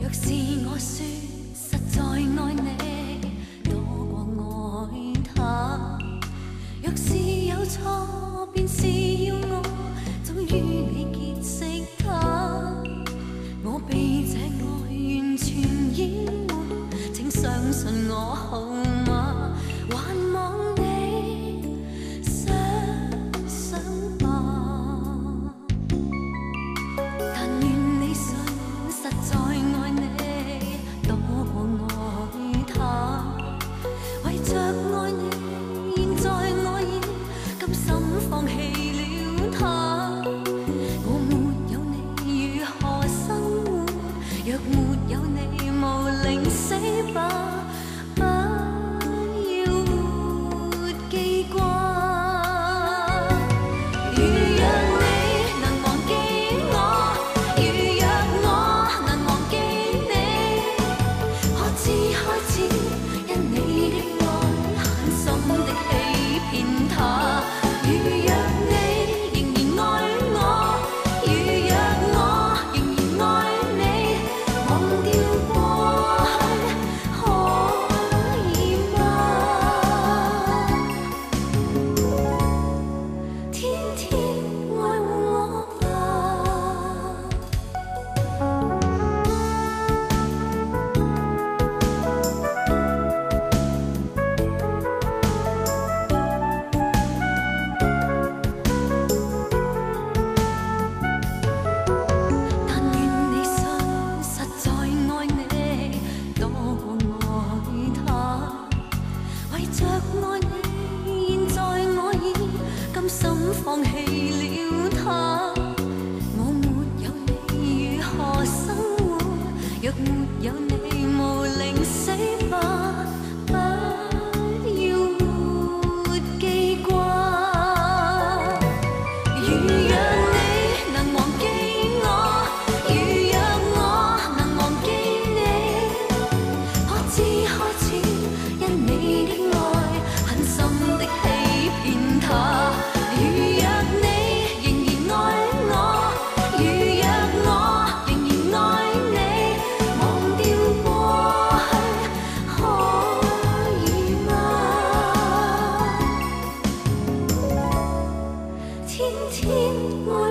若是我说实在爱你多过爱他若是有错便是要我终于你结识他。我被这爱完全淹没请相信我好放弃了他我没有你如何生活若没有你无令今天我